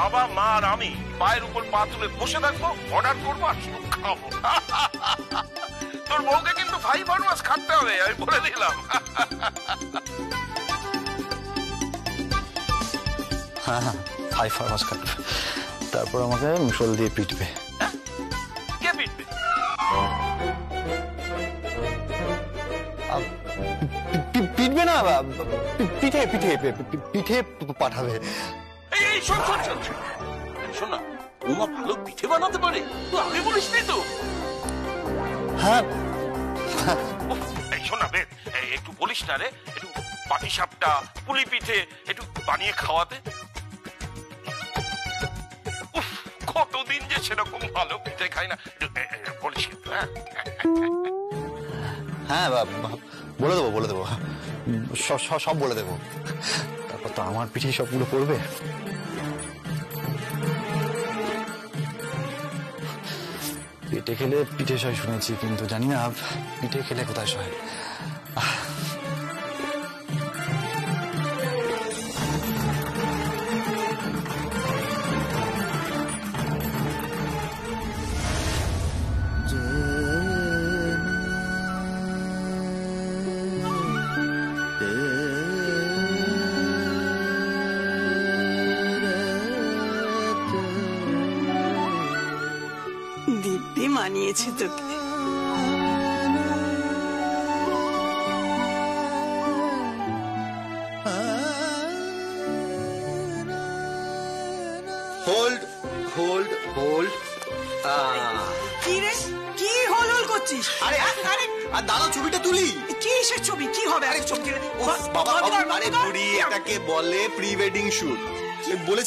বাবা মা আর আমি পায়ের উপর পা তুলে বসে থাকব অর্ডার করব আর শুধু খাব। তোর বউকে কিন্তু ফাইভ মাস খাটতে হবে আমি বলে দিলাম। হ্যাঁ হ্যাঁ হাই ফার্মাস কাটবে তারপর আমাকে মুসল দিয়ে পিটবে। কে পিটবে? পিটবে না পিঠে পিঠে পিঠে পাঠাবে। শোন শোন শোন শোন। শোন না বৌমা ভালো পিঠে বানাতে পারে? তুই আগে বলিস নি তো। হ্যাঁ। শোন না বেদ একটু বলিস না রে। একটু পাটি সাপটা পুলি পিঠে একটু বানিয়ে খাওয়াতে। উফ, কতদিন যে সেরকম ভালো পিঠে খাই না। বলিস হ্যাঁ? হ্যাঁ বলে দেবো বলে দেবো। সব বলে দেবো। তারপর তো আমার পিঠে সবগুলো পড়বে? পিঠে খেলে পিঠে সয় শুনেছি, কিন্তু জানি না পিঠে খেলে কোথায় সয়?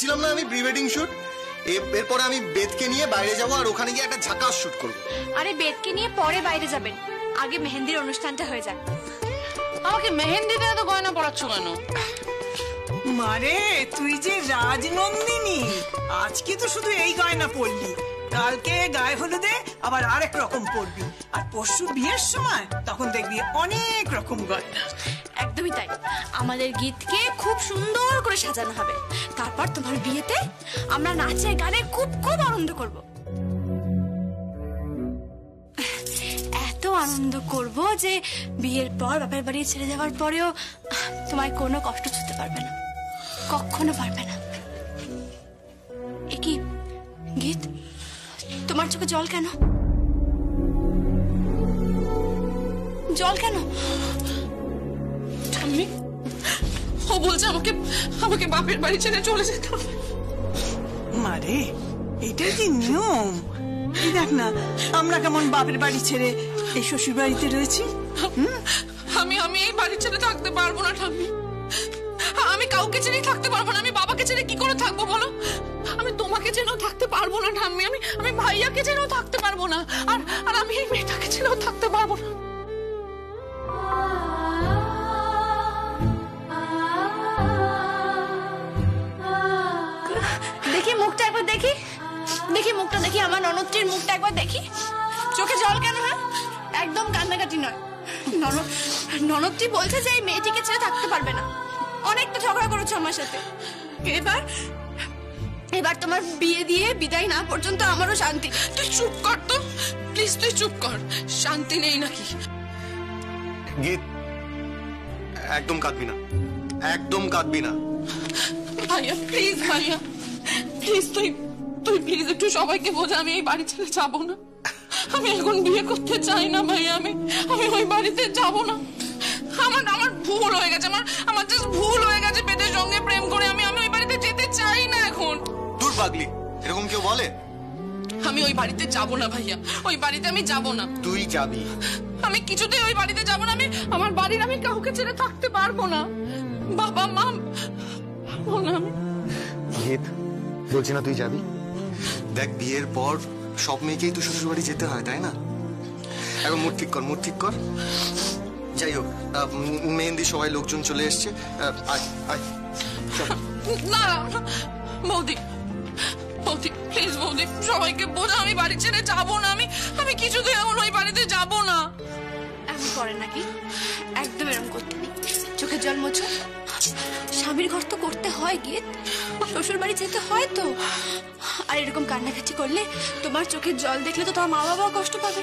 বলেছিলাম না আমি প্রি ওয়েডিং শুট এরপরে আমি বেদকে নিয়ে বাইরে যাব আর ওখানে গিয়ে একটা ঝাকাস শুট করব। আরে বেদকে নিয়ে পরে বাইরে যাবেন। আগে মেহেন্দির অনুষ্ঠানটা হয়ে যাক। আমাকে মেহেন্দিতে তো গয়না পড়াচ্ছ কেন? মানে তুই যে রাজনন্দিনী। আজকে তো শুধু এই গয়না পরলি কালকে গায়ে হলুদে আবার আরেক রকম পরবি আর পরশু বিয়ের সময় তখন দেখবি অনেক রকম গয়না। একদমই তাই। আমাদের গীতকে খুব সুন্দর করে সাজানো হবে। তারপর তোমার বিয়েতে আমরা নাচে গানে খুব খুব আনন্দ করব। এত আনন্দ করব যে বিয়ের পর বাপের বাড়ি ছেড়ে যাওয়ার পরেও তোমায় কোনো কষ্ট ছুতে পারবে না। কখনো পারবে না। এ কি? গীত? তোমার চোখে জল কেন? জল কেন? ঠাম্মি ও বলছে আমাকে আমাকে বাপের বাড়ি ছেড়ে চলে যেতে হবে। মারে এটাই কি নিয়ম? এই দেখ না আমরা কেমন বাপের বাড়ি ছেড়ে এই শ্বশুর বাড়িতে রয়েছি আমি আমি এই বাড়ি ছেড়ে থাকতে পারব না ঠাম্মি। আমি কাউকে ছেড়ে থাকতে পারব না আমি বাবাকে ছেড়ে কি করে থাকব বলো? আমি তোমাকে ছেড়েও থাকতে পারব না ঠাম্মি। আমি আমি ভাইয়াকে ছেড়েও থাকতে পারব না আর আর আমি এই মেয়েটাকে ছেড়েও থাকতে পারব না। দেখি মুখটা দেখি আমার ননদটির মুখটা একবার দেখি। চোখে জল কেন হ্যাঁ? একদম কান্নাকাটি নয়। ননদ ননদটি বলছে যে এই মেয়েটিকে ছেড়ে থাকতে পারবে না। অনেকটা ঝগড়া করেছ আমার সাথে। এবার এবার তোমার বিয়ে দিয়ে বিদায় না পর্যন্ত আমারও শান্তি। তুই চুপ কর তো। প্লিজ তুই চুপ কর। শান্তি নেই নাকি? গীত একদম কাঁদবি না। একদম কাঁদবি না। ভাইয়া প্লিজ ভাইয়া। প্লিজ তুই তুই প্লিজ একটু সবাইকে বোঝা আমি এই বাড়ি ছেড়ে যাব না। আমি এখন বিয়ে করতে চাই না ভাইয়া আমি। আমি ওই বাড়িতে যাব না। আমার আমার ভুল হয়ে গেছে। আমার আমার জাস্ট ভুল হয়ে গেছে বেদের সঙ্গে প্রেম করে। আমি আমি ওই বাড়িতে যেতে চাই না এখন। দূর পাগলি এরকম কেউ বলে? আমি ওই বাড়িতে যাব না ভাইয়া। ওই বাড়িতে আমি যাব না। তুই যাবি। আমি কিছুতেই ওই বাড়িতে যাব না। আমি আমার বাড়ির আমি কাউকে ছেড়ে থাকতে পারব না। বাবা মা পারব না আমি। বলছি না তুই যাবি? দেখ বিয়ের পর সব মেয়েকেই তো শ্বশুর বাড়ি যেতে হয় তাই না? এখন মুড ঠিক কর মুড ঠিক কর। যাই হোক মেহেন্দি সবাই লোকজন চলে এসছে। আয় আয়। না বৌদি বৌদি প্লিজ বৌদি সবাইকে বোঝা আমি বাড়ি ছেড়ে যাব না আমি। আমি কিছুতেই এখন ওই বাড়িতে যাব না। এমন করে নাকি? একদম এরকম করতে নেই। চোখের জল মোছো? স্বামীর ঘর তো করতে হয় গীত শ্বশুর বাড়ি যেতে হয় তো। আর এরকম কান্নাকাটি করলে তোমার চোখের জল দেখলে তো তোমার মা বাবাও কষ্ট পাবে।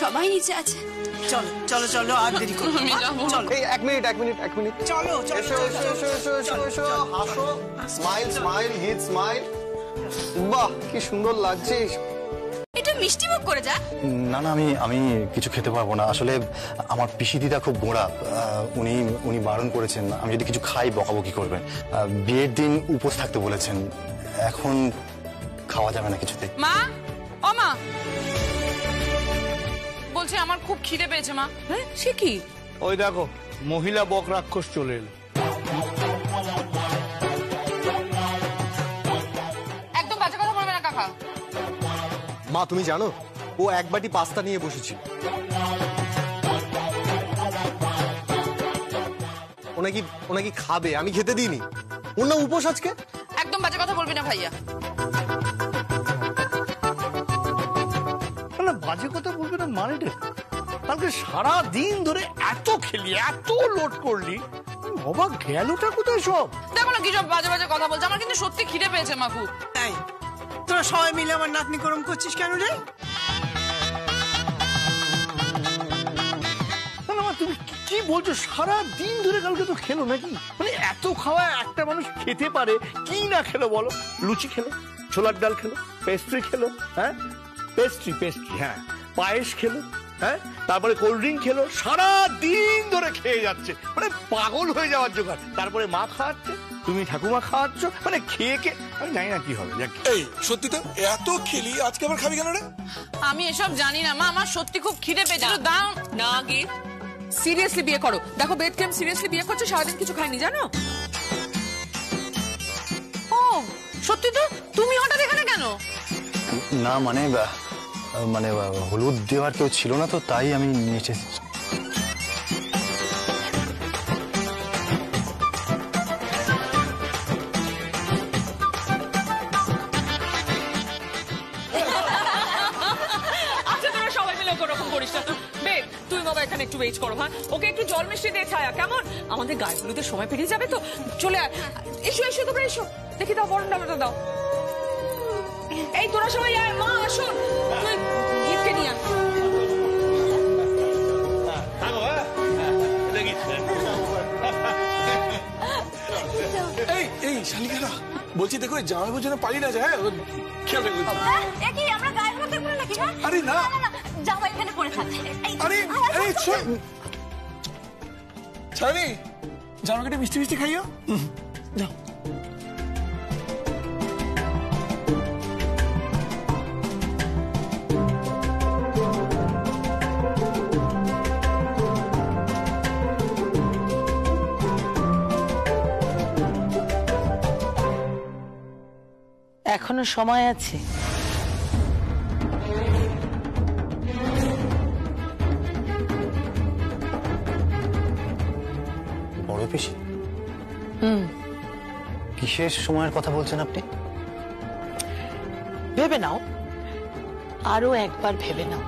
সবাই নিচে আছে। চলো চলো চলো আর দেরি করো এক মিনিট এক মিনিট এক মিনিট। চলো চলো এসো এসো এসো এসো এসো এসো। হাসো স্মাইল স্মাইল গীত স্মাইল বাহ কি সুন্দর লাগছে। মিষ্টি মুখ করে যা। না না আমি আমি কিছু খেতে পারব না। আসলে আমার পিসি দিদা খুব গোড়া। উনি উনি বারণ করেছেন আমি যদি কিছু খাই বকাবকি করবেন। বিয়ের দিন উপোস থাকতে বলেছেন। এখন খাওয়া যাবে না কিছুতে মা ও মা। বলছি আমার খুব খিদে পেয়েছে মা। হ্যাঁ সে কি? ওই দেখো মহিলা বক রাক্ষস চলে এলো। মা তুমি জানো ও এক বাটি পাস্তা নিয়ে বসেছিল। ও নাকি ও নাকি খাবে আমি খেতে দিইনি। ওর না উপোস আজকে? একদম বাজে কথা বলবি না ভাইয়া। না বাজে কথা বলবে না মানেটা কালকে সারা দিন ধরে এত খেলি এত লোড করলি অবাক গেলটা কোথায় সব? দেখো না কি সব বাজে বাজে কথা বলছে আমার কিন্তু সত্যি খিদে পেয়েছে মাকু। তোরা সবাই মিলে আমার নাতনি গরম করছিস কেন রে? তুমি কি বলছো? সারা দিন ধরে কালকে তো খেলো নাকি? মানে এত খাওয়া একটা মানুষ খেতে পারে, কি না খেলো বলো? লুচি খেলো, ছোলার ডাল খেলো পেস্ট্রি খেলো হ্যাঁ? পেস্ট্রি পেস্ট্রি হ্যাঁ। পায়েস খেলো হ্যাঁ? তারপরে কোল্ড ড্রিঙ্ক খেলো, সারা দিন ধরে খেয়ে যাচ্ছে। মানে পাগল হয়ে যাওয়ার জোগাড়। তারপরে মা খাওয়াচ্ছে তুমি ঠাকুমা খাওয়াচ্ছ? মানে খেয়ে খেয়ে আমি জানি না কি হবে যাক। এই সত্যি তো? এত খেলি আজকে আবার খাবি কেন রে? আমি এসব জানি না মা আমার সত্যি খুব খিদে পেয়েছে। একটু দাও। না গে সিরিয়াসলি বিয়ে করো। দেখো বেদ কেম সিরিয়াসলি বিয়ে করছ সারাদিন কিছু খাইনি জানো? ও সত্যি তো? তুমি হঠাৎ এখানে কেন? না মানে মানে হলুদ দেওয়ার কেউ ছিল না তো তাই আমি নিচে একটু ওয়েট করো হ্যাঁ? ওকে একটু জল মিষ্টি দিয়ে ছায়া কেমন? আমাদের গায়ে হলুদের সময় পেরিয়ে যাবে তো? চলে আয়। এসো এসো তোমরা এসো। দেখি দাও বরণ ডালাটা দাও। এই তোরা সবাই আয় মা আসুন তুই গীতকে নিয়ে আয়। এই এই শালিকারা বলছি দেখো জামাই যেন পারি না যায় হ্যাঁ? খেয়াল রাখবে হ্যাঁ? আরে না জামা এখানে পড়ে থাক আরে শোন মিষ্টি মিষ্টি খাইও। যাও। এখনও সময় আছে। কিসের সময়ের কথা বলছেন আপনি? ভেবে নাও। আরও একবার ভেবে নাও।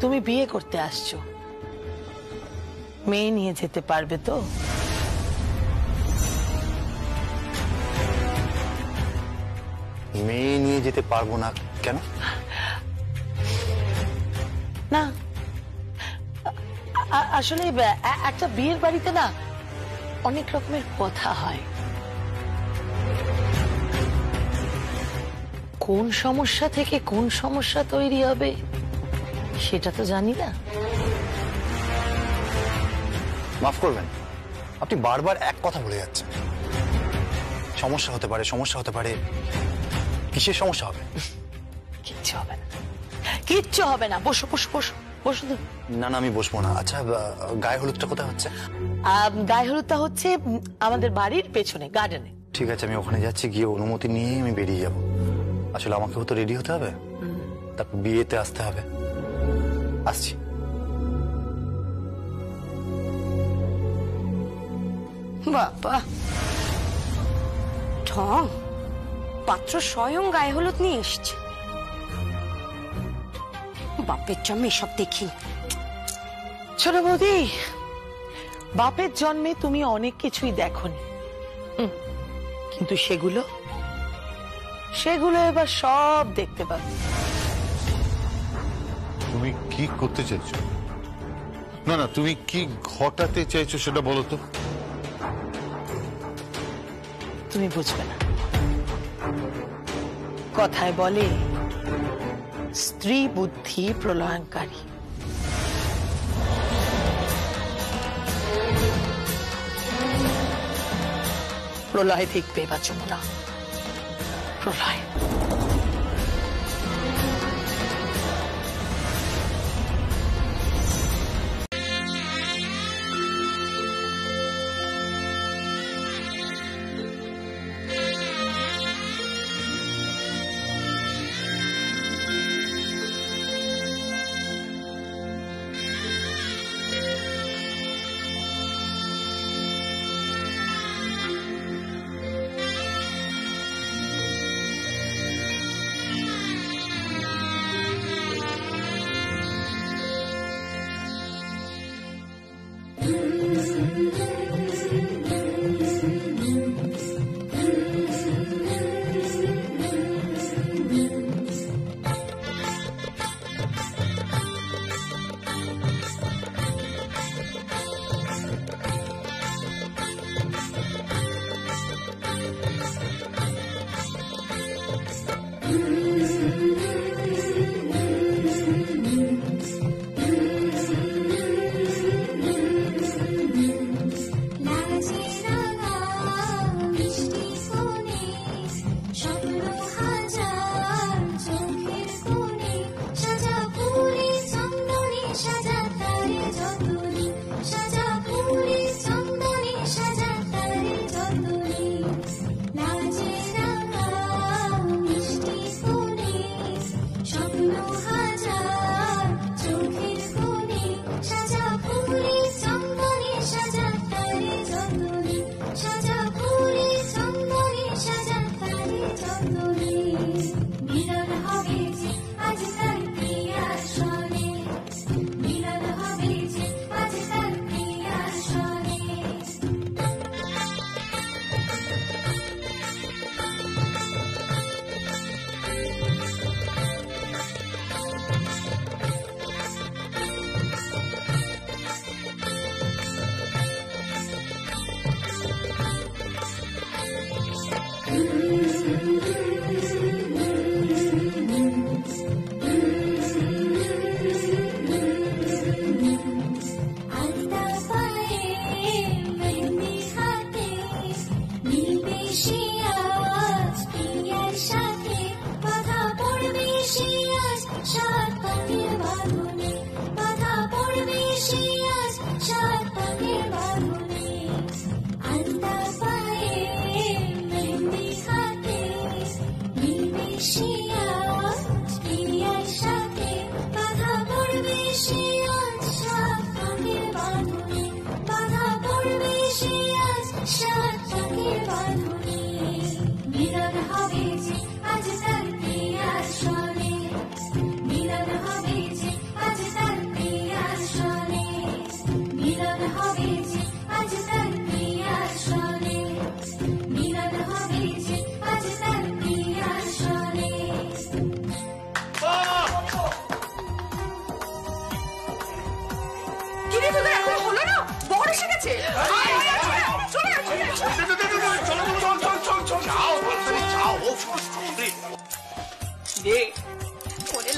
তুমি বিয়ে করতে আসছো। মেয়ে নিয়ে যেতে পারবে তো? মেয়ে নিয়ে যেতে পারব না কেন? না। আসলে একটা বিয়ের বাড়িতে না অনেক রকমের কথা হয়। কোন সমস্যা থেকে কোন সমস্যা তৈরি হবে সেটা তো জানি না। মাফ করবেন আপনি বারবার এক কথা বলে যাচ্ছেন। সমস্যা হতে পারে সমস্যা হতে পারে কিসের সমস্যা হবে? কিচ্ছু হবে না। কিচ্ছু হবে না। বসো বসো বসো বসো। না না আমি বসবো না। আচ্ছা গায়ে হলুদটা কোথায় হচ্ছে? গায়ে হলুদটা হচ্ছে আমাদের বাড়ির পেছনে গার্ডেনে ঠিক আছে আমি ওখানে যাচ্ছি গিয়ে অনুমতি নিয়ে আমি বেরিয়ে যাব। আসলে আমাকেও তো রেডি হতে হবে। তারপর বিয়েতে আসতে হবে। আসছি। বাবা। ঠং পাত্র স্বয়ং গায়ে হলুদ নিয়ে এসছে। বাপের জন্মে এসব দেখি। ছোট বৌদি বাপের জন্মে তুমি অনেক কিছুই দেখনি। হুম, কিন্তু সেগুলো সেগুলো এবার সব দেখতে পাবে। তুমি কি করতে চাইছো? না না তুমি কি ঘটাতে চাইছো সেটা বলো তো। তুমি বুঝবে না। কথায় বলে স্ত্রী বুদ্ধি প্রলয়ঙ্কারী। প্রলয় দেখবে বা যমুনা প্রলয়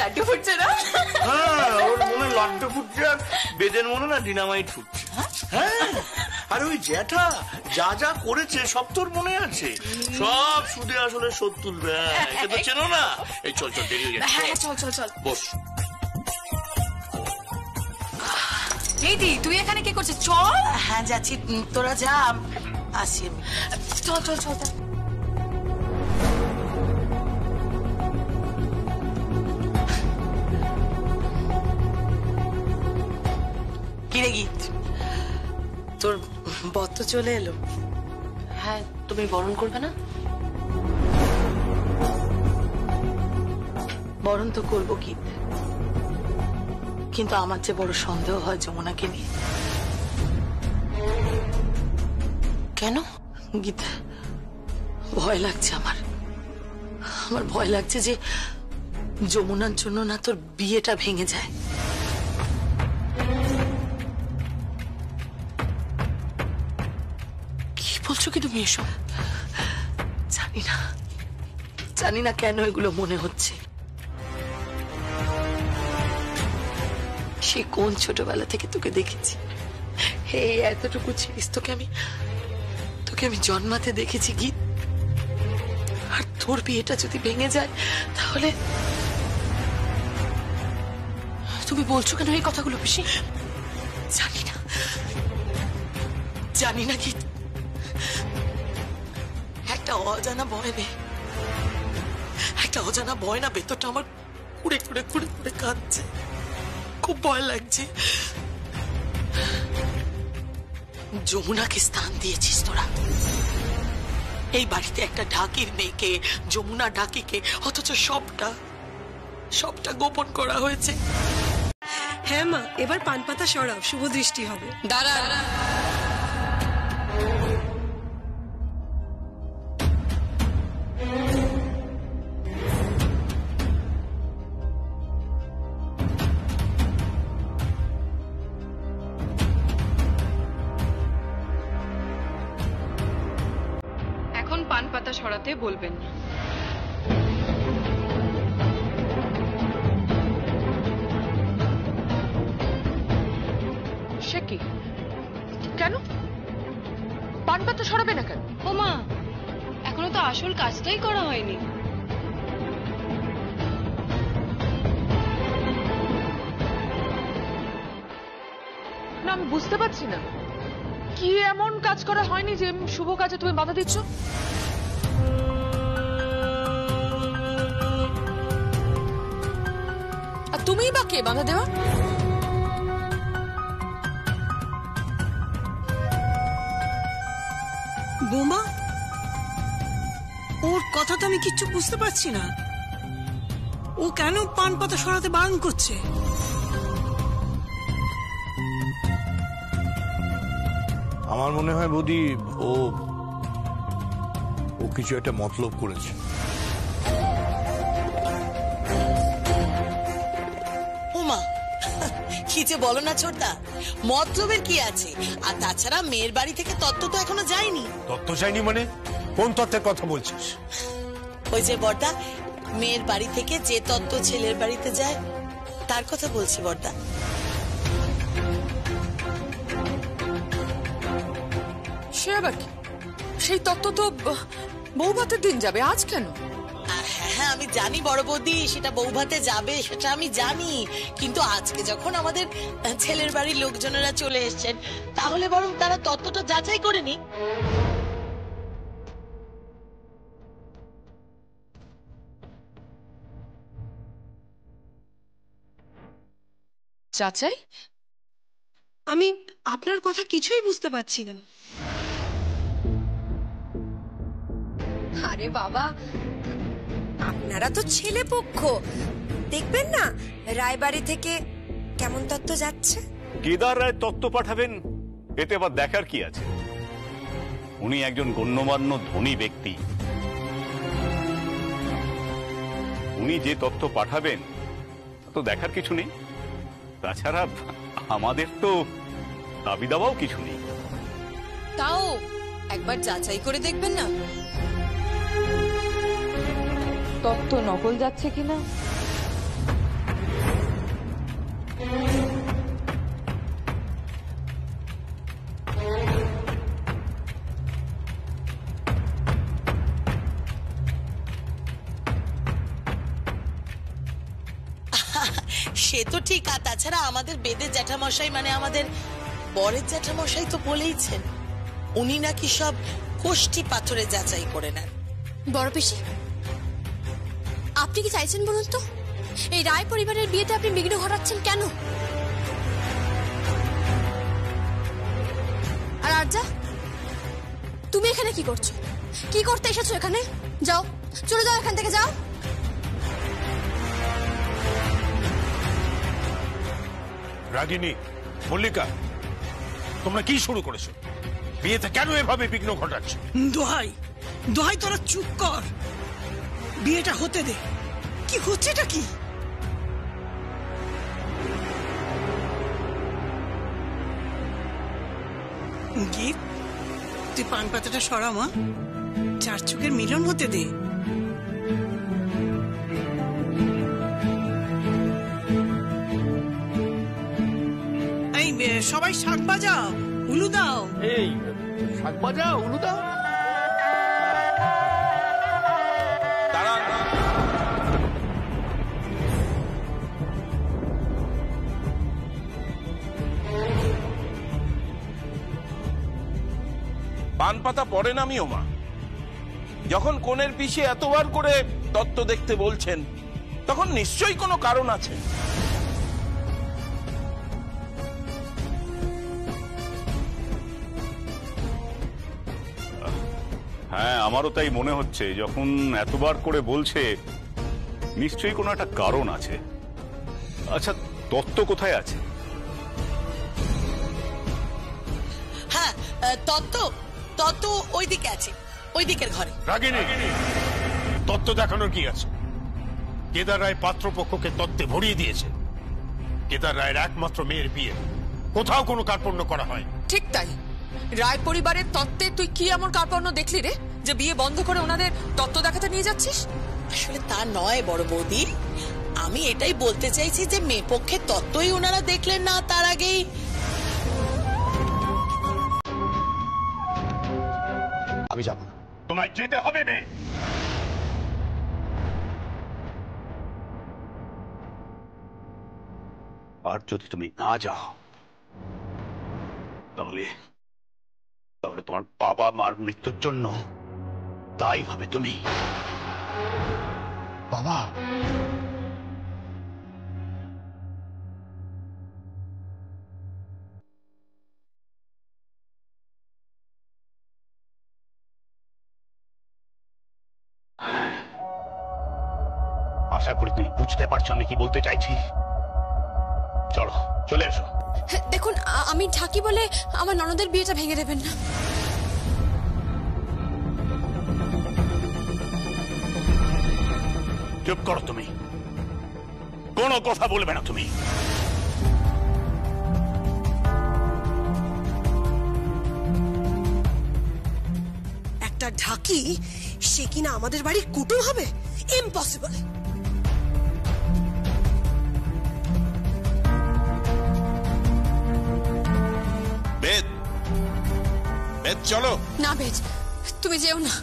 লাড্ডু ফুটছে না? হ্যাঁ ওর মনে লাড্ডু ফুটছে আর বেদের মনে না ডিনামাইট ফুটছে। হ্যাঁ আর ওই জ্যাঠা যা যা করেছে সব তোর মনে আছে? সব সুদে আসলে শোধ তুলবে। হ্যাঁ, তো চেনো না? এই চল চল দেরি হয়ে হ্যাঁ হ্যাঁ, চল চল চল। বস। এই দি তুই এখানে কি করছিস? চল। হ্যাঁ যাচ্ছি। তোরা যা আসি চল চল চল। বর তো চলে এলো। হ্যাঁ তুমি বরণ করবে না? বরণ তো করব গীত কিন্তু আমার যে বড় সন্দেহ হয় যমুনাকে নিয়ে। কেন? গীতা ভয় লাগছে আমার। আমার ভয় লাগছে যে যমুনার জন্য না তোর বিয়েটা ভেঙে যায়। বলছো কি তুমি এসব জানি না। জানি না কেন এগুলো মনে হচ্ছে। সে কোন ছোটবেলা থেকে তোকে দেখেছি? হে, এতটুকু ছিলিস তোকে আমি তোকে আমি জন্মাতে দেখেছি গীত আর তোর বিয়েটা যদি ভেঙে যায়, তাহলে তুমি বলছো কেন এই কথাগুলো পিসি? জানি না। জানি না একটা অজানা ভয় নে একটা অজানা ভয় না ভেতরটা আমার কুড়ে কুড়ে কুড়ে কুড়ে কাঁদছে। খুব ভয় লাগছে। যমুনাকে স্থান দিয়েছিস তোরা। এই বাড়িতে একটা ঢাকির মেয়েকে যমুনা ঢাকিকে অথচ সবটা সবটা গোপন করা হয়েছে। হ্যাঁ মা এবার পান পাতা সরাও শুভ দৃষ্টি হবে। দাঁড়া। বলবেন না। সে কি? কেন? পান পাতা সরাবে না কেন? ও মা এখনও তো আসল কাজটাই করা হয়নি। না আমি বুঝতে পারছি না। কি এমন কাজ করা হয়নি যে শুভ কাজে তুমি বাধা দিচ্ছ? তুমিই বা কে? বাধা দেওয়া? বোমা ওর কথা তো আমি কিচ্ছু বুঝতে পারছি না। ও কেন পান পাতা সরাতে বারণ করছে? আমার মনে হয় বৌদি ও ও কিছু একটা মতলব করেছে। কি যে বলো না ছোটদা? মতলবের কি আছে? আর তাছাড়া মেয়ের বাড়ি থেকে তত্ত্ব তো এখনও যায়নি। তত্ত্ব যায়নি মানে? কোন তত্ত্বের কথা বলছিস? ওই যে বর্দা মেয়ের বাড়ি থেকে যে তত্ত্ব ছেলের বাড়িতে যায় তার কথা বলছি বর্দা। সে আবার কি? সেই তত্ত্ব তো আহ, দিন যাবে আজ কেন? আমি জানি বড় বৌদি সেটা বৌভাতে যাবে সেটা আমি জানি। কিন্তু আজকে যখন আমাদের ছেলের বাড়ির লোকজনেরা চলে এসেছেন তাহলে বরং তারা তত্ত্বটা যাচাই করে নি চাচাই আমি আপনার কথা কিছুই বুঝতে পারছি না। আরে বাবা আপনারা তো ছেলে পক্ষ। দেখবেন না রায়বাড়ি থেকে কেমন তত্ত্ব যাচ্ছে? কেদার রায় তত্ত্ব পাঠাবেন এতে আবার দেখার কি আছে? উনি একজন গণ্যমান্য ধনী ব্যক্তি। উনি যে তত্ত্ব পাঠাবেন তা তো দেখার কিছু নেই। তাছাড়া আমাদের তো দাবি দাবাও কিছু নেই। তাও একবার যাচাই করে দেখবেন না? তত্ত্ব নকল যাচ্ছে কিনা? সে তো ঠিক আর তাছাড়া আমাদের বেদের জ্যাঠামশাই মানে আমাদের বরের জ্যাঠামশাই তো বলেইছেন উনি নাকি সব কোষ্টি পাথরে যাচাই করে নেন। বড় পিসি আপনি কি চাইছেন বলুন তো? এই রায় পরিবারের বিয়েতে আপনি বিঘ্ন ঘটাচ্ছেন কেন? আর আরজা তুমি এখানে কি করছ? কি করতে এসেছ এখানে? যাও চলে যাও এখান থেকে যাও। রাগিনী মল্লিকা তোমরা কি শুরু করেছ? বিয়েতে কেন এভাবে বিঘ্ন ঘটাচ্ছে? দোহাই দোহাই তোরা চুপ কর। বিয়েটা হতে দে। কি হচ্ছে এটা কি? গীত তুই পান পাতাটা সরা, মা। চার চোখের মিলন হতে দে। সবাই শাক বাজাও, উলু দাও। এই, শাক বাজা উলু দাও? পাতা পড়ে নামিও মা যখন কোণের পিছে এতবার করে তত্ত্ব দেখতে বলছেন তখন নিশ্চয়ই কোনো কারণ আছে। হ্যাঁ আমারও তাই মনে হচ্ছে যখন এতবার করে বলছে নিশ্চয়ই কোনো একটা কারণ আছে। আচ্ছা তত্ত্ব কোথায় আছে? হ্যাঁ তত্ত্ব তত্ত্ব ওই দিকে আছে ওই দিকের ঘরে। রাগিনী তত্ত্ব দেখানোর কি আছে? কেদার রায় পাত্রপক্ষকে তত্ত্বে ভরিয়ে দিয়েছে। কেদার রায়ের একমাত্র মেয়ের বিয়ে। কোথাও কোনো কার্পণ্য করা হয়। ঠিক তাই। রায় পরিবারের তত্ত্বে তুই কি এমন কার্পণ্য দেখলি রে যে বিয়ে বন্ধ করে ওনাদের তত্ত্ব দেখাতে নিয়ে যাচ্ছিস? আসলে তা নয় বড় বৌদি। আমি এটাই বলতে চাইছি যে মেয়ে পক্ষের তত্ত্বই ওনারা দেখলেন না তার আগেই আমি যাব। না তোমায় যেতে হবে মেয়ে। আর যদি তুমি না যাও তাহলে তাহলে তোমার বাবা মার মৃত্যুর জন্য তাই হবে তুমি। বাবা! বুঝতে পারছ আমি কি বলতে চাইছি? চলো চলে এসো। হ্যাঁ, দেখুন আমি ঢাকি বলে আমার ননদের বিয়েটা ভেঙে দেবেন। না চুপ করো তুমি। কোনো কথা বলবে না তুমি। একটা ঢাকি সে কিনা আমাদের বাড়ির কুটুম হবে? ইম্পসিবল চলো। না বেজ তুমি যেও না।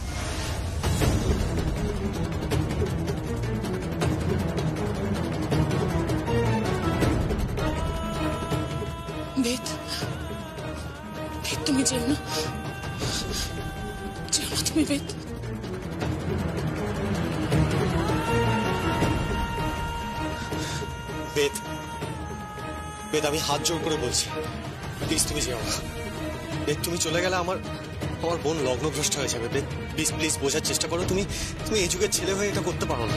বেদ বেদ তুমি যেও না। যেও না তুমি বেদ বেদ বেদ আমি হাত জোর করে বলছি। প্লিজ তুমি যেও না। বেদ তুমি চলে গেলে আমার আমার বোন লগ্নভ্রষ্ট হয়ে যাবে। বেদ প্লিজ প্লিজ বোঝার চেষ্টা করো। তুমি তুমি এই যুগের ছেলে হয়ে এটা করতে পারো না।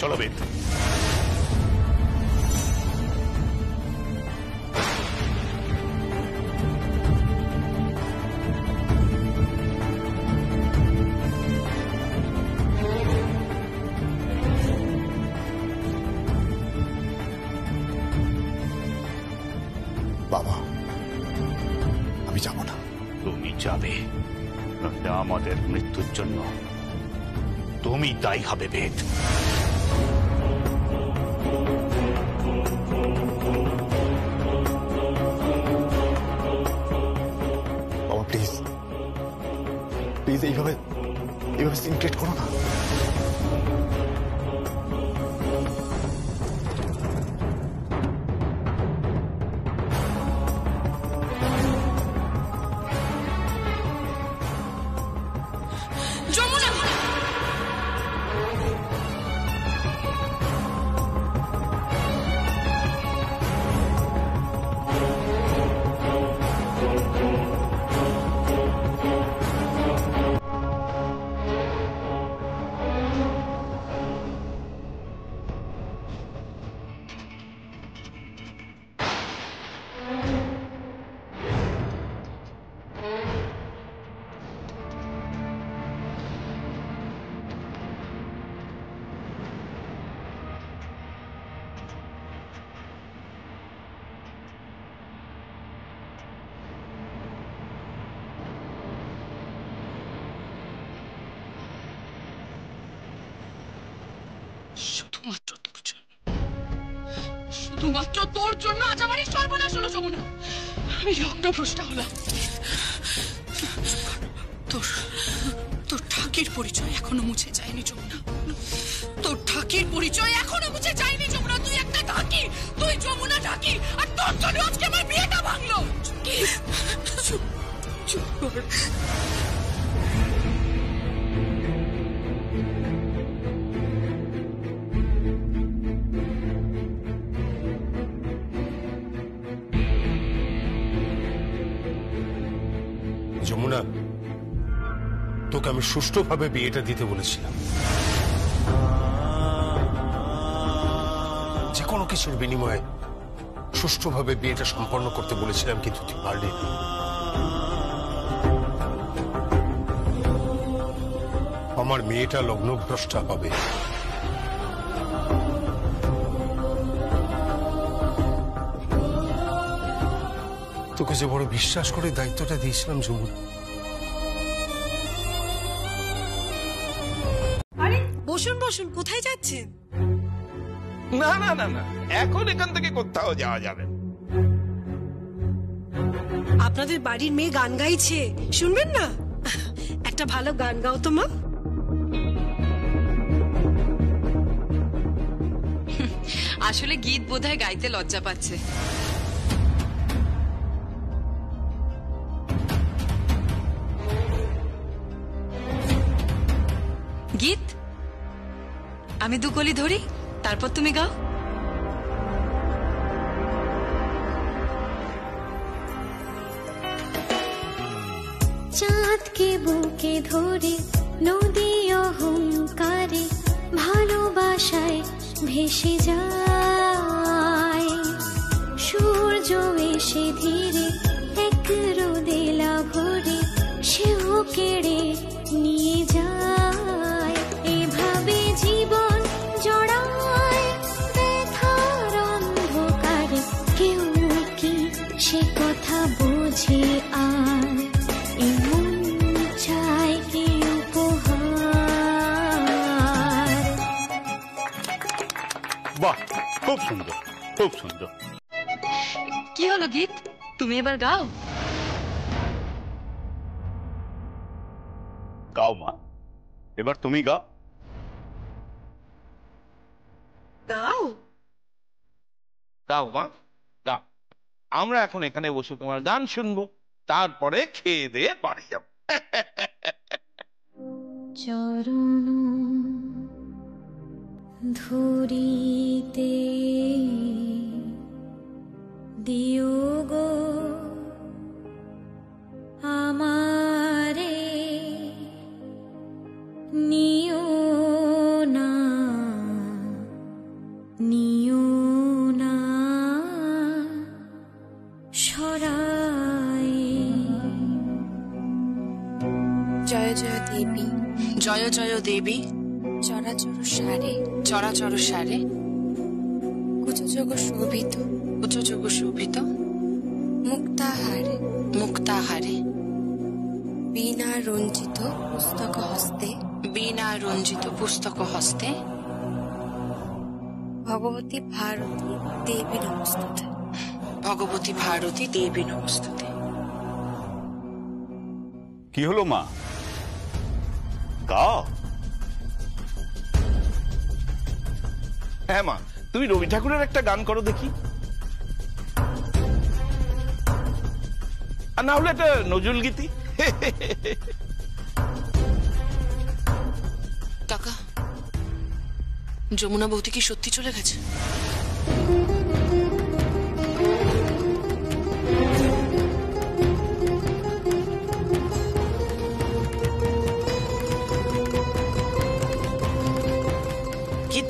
চলো বেদ প্লিজ এইভাবে এইভাবে সিনক্রেট করো না। শুধুমাত্র তোর ঠাকির পরিচয় এখনও মুছে যায়নি যমুনা। তোর ঠাকির পরিচয় এখনও মুছে যায়নি যমুনা। তুই একটা ঢাকি, তুই যমুনা ঢাকি, আর তোর জন্য আজকে আমার বিয়েটা ভাঙলো। চুপ তোকে আমি সুষ্ঠুভাবে বিয়েটা দিতে বলেছিলাম যে কোনো কিছুর বিনিময়ে সুষ্ঠুভাবে বিয়েটা সম্পন্ন করতে বলেছিলাম, কিন্তু তুই পারলি। আমার মেয়েটা লগ্নভ্রষ্টা হবে তোকে যে বড় বিশ্বাস করে দায়িত্বটা দিয়েছিলাম যমুনা বসুন কোথায় যাচ্ছেন? না না না না। এখন এখান থেকে কোথাও যাওয়া যাবে না। আপনাদের বাড়ির মেয়ে গান গাইছে শুনবেন না? একটা ভালো গান গাও তো মা। আসলে গীত বোধহয় গাইতে লজ্জা পাচ্ছে। আমি দু কলি ধরি, তারপর তুমি গাও। চাঁদকে বুকে ধরে, নদী অহংকারে, ভালোবাসায় ভেসে যায়। সূর্য এসে ধীরে, এক রোদেলা ভরে সেও কেড়ে নিয়ে যায়। খুব সুন্দর। কি হলো গীত? তুমি এবার গাও। গাও মা। এবার তুমি গাও। গাও? দাও মা দাও আমরা এখন এখানে বসে তোমার গান শুনব তারপরে খেয়ে দিয়ে বাড়ি যাব। চরণ ধরিতে দিও গো আমারে, নিও না নিও না সরাই জয় জয় দেবী, জয় জয় দেবী। চরাচর সারে। চরাচর সারে। কুচযোগ শোভিত উচ্চযোগ শোভিত মুক্তাহারে। মুক্তাহারে। বীণা রঞ্জিত পুস্তক হস্তে। বীণা রঞ্জিত পুস্তক হস্তে। ভগবতী ভারতী দেবী নমস্তুতে। ভগবতী ভারতী দেবী নমস্তুতে। কি হলো মা? গাও হ্যাঁ মা। তুমি রবি ঠাকুরের একটা গান করো দেখি। আর না হলে একটা নজরুল গীতি। কাকা, যমুনা বৌদি কি সত্যি চলে গেছে?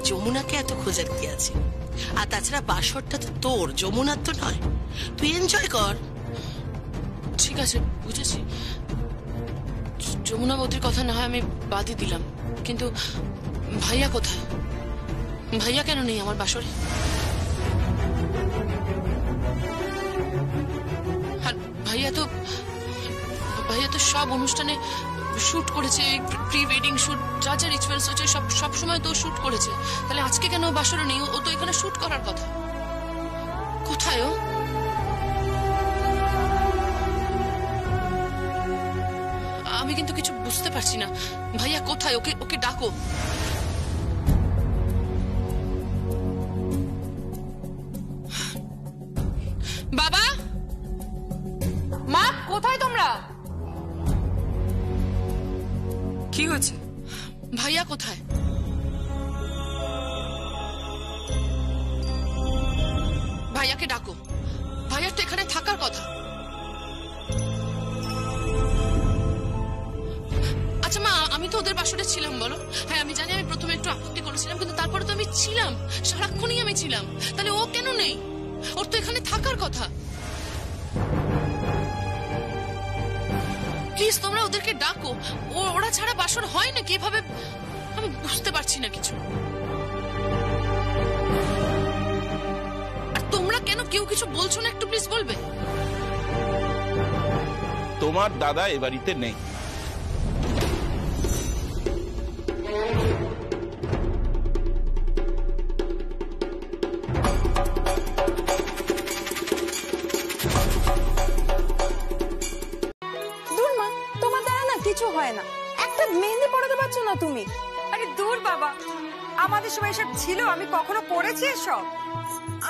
যমুনাকে এত খোঁজার কি আছে? আর তাছাড়া বাসরটা তো তোর, যমুনার তো নয়। তুই এনজয় কর। ঠিক আছে, বুঝেছি। যমুনা বৌদির কথা না হয় আমি বাদই দিলাম। কিন্তু ভাইয়া কোথায়? ভাইয়া কেন নেই আমার বাসরে? আর ভাইয়া তো ভাইয়া তো সব অনুষ্ঠানে শুট করেছে প্রি ওয়েডিং শুট যা যা রিচুয়ালস হচ্ছে সব সব সময় তো শুট করেছে। তাহলে আজকে কেন বাসরে নেই? ও তো এখানে শুট করার কথা। কোথায় ও? আমি কিন্তু কিছু বুঝতে পারছি না। ভাইয়া, কোথায়? ওকে ওকে ডাকো। ছিলাম, সারাক্ষণই আমি ছিলাম। তাহলে ও কেন নেই? ওর তো এখানে থাকার কথা। প্লিজ তোমরা ওদেরকে ডাকো। ওরা ছাড়া বাসর হয় নাকি? এভাবে আমি বুঝতে পারছি না কিছু। তোমরা কেন কেউ কিছু বলছো না? একটু প্লিজ বলবে। তোমার দাদা এ বাড়িতে নেই। আমাদের সময় এসব ছিল? আমি কখনো পড়েছি এসব?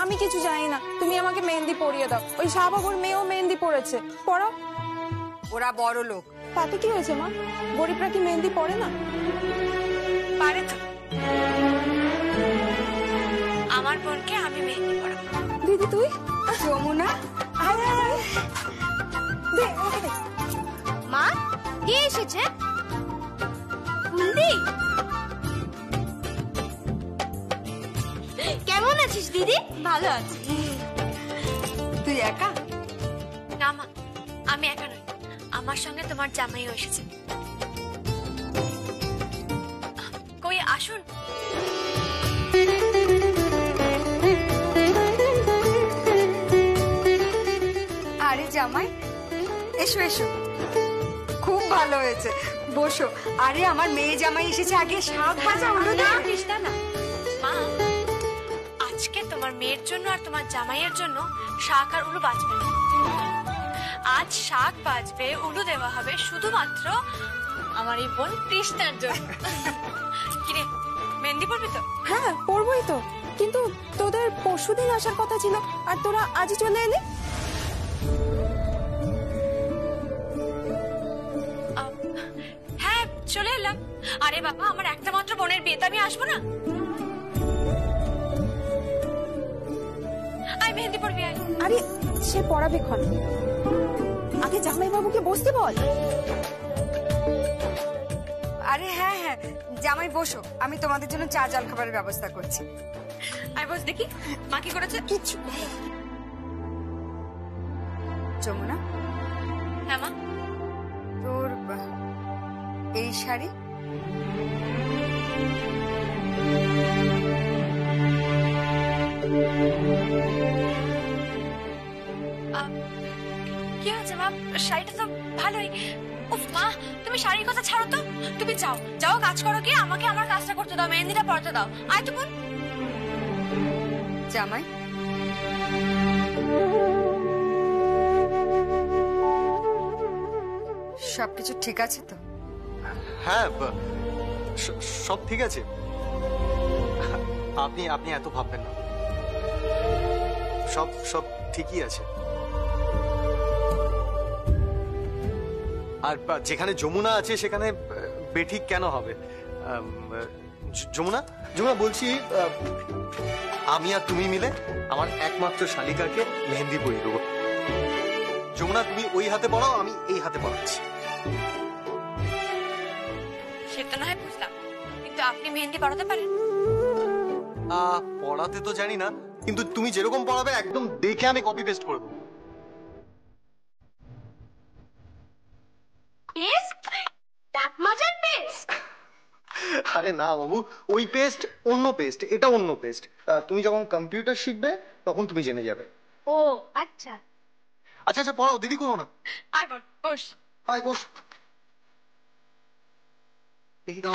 আমি কিছু জানি না। তুমি আমাকে মেহেন্দি পরিয়ে দাও। ওই শাহবাবুর মেয়েও মেহেন্দি পড়েছে পড়ো ওরা বড় লোক। তাতে কি হয়েছে মা? গরিবরা কি মেহেন্দি পড়ে না? পারে তো। আমার বোনকে আমি মেহেন্দি পড়াবো দিদি তুই? যমুনা। মা কে এসেছে? আছিস দিদি? ভালো আছি। তুই একা? না মা আমি একা নই। আমার সঙ্গে তোমার জামাইও এসেছে। কই আসুন। আরে জামাই এসো এসো। খুব ভালো হয়েছে। বসো। আরে আমার মেয়ে জামাই এসেছে আগে শাক ভাজা হলো না? না। জন্য আর তোমার জামাইয়ের জন্য শাক আর উলু বাজবে না। আজ শাক বাজবে উলু দেওয়া হবে শুধুমাত্র আমার এই বোন কৃষ্ণার জন্য। কিরে মেহেন্দি পড়বি তো? হ্যাঁ পড়বই তো। কিন্তু তোদের পরশুদিন আসার কথা ছিল আর তোরা আজই চলে এলি? হ্যাঁ চলে এলাম। আরে বাবা আমার একটা মাত্র বোনের বিয়েতে আমি আসব না? আয় পড়বি আয় আরে সে পড়াবে ক্ষণ আগে জামাই বাবুকে বসতে বল। আরে হ্যাঁ হ্যাঁ। জামাই বসো। আমি তোমাদের জন্য চা জল খাবারের ব্যবস্থা করছি। আয় বস দেখি। মা কি করেছে? কিছু যমুনা? হ্যাঁ মা। তোর এই শাড়ি? কি হয়েছে মা? শাড়িটা তো ভালোই। উফ মা তুমি শাড়ির কথা ছাড়ো তো। তুমি যাও যাও কাজ করো কি আমাকে আমার কাজটা করতে দাও মেহেন্দিটা পড়তে দাও। আয় তো বোন। জামাই? সবকিছু ঠিক আছে তো? হ্যাঁ ব- সব ঠিক আছে। আপনি আপনি এত ভাববেন না। সব সব ঠিকই আছে। আর যেখানে যমুনা আছে সেখানে বেঠিক কেন হবে? যমুনা? যমুনা বলছি আমি আর তুমি মিলে আমার একমাত্র শালিকাকে মেহেন্দি পরিয়ে দেবো। যমুনা তুমি ওই হাতে পড়াও আমি এই হাতে পড়াচ্ছি। সেটা বুঝলাম। কিন্তু আপনি মেহেন্দি পড়াতে পারেন? পড়াতে তো জানি না কিন্তু তুমি যেরকম পড়াবে একদম দেখে আমি কপি পেস্ট করে দেবো বেশ মজার বেশ আরে না বাবু ওই পেস্ট অন্য পেস্ট এটা অন্য পেস্ট তুমি যখন কম্পিউটার শিখবে তখন তুমি জেনে যাবে। ও আচ্ছা। আচ্ছা আচ্ছা পড়াও দিদি করো না। আয় বস আয় বস। দেখি দাও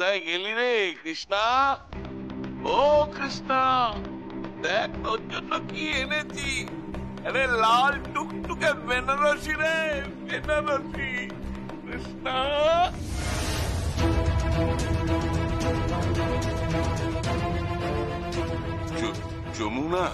গেলি রে কৃষ্ণা ও কৃষ্ণা দেখ তোর জন্য কি এনেছি আরে লাল টুকটুকে বেনারসি রে বেনারসি কৃষ্ণা য- যমুনা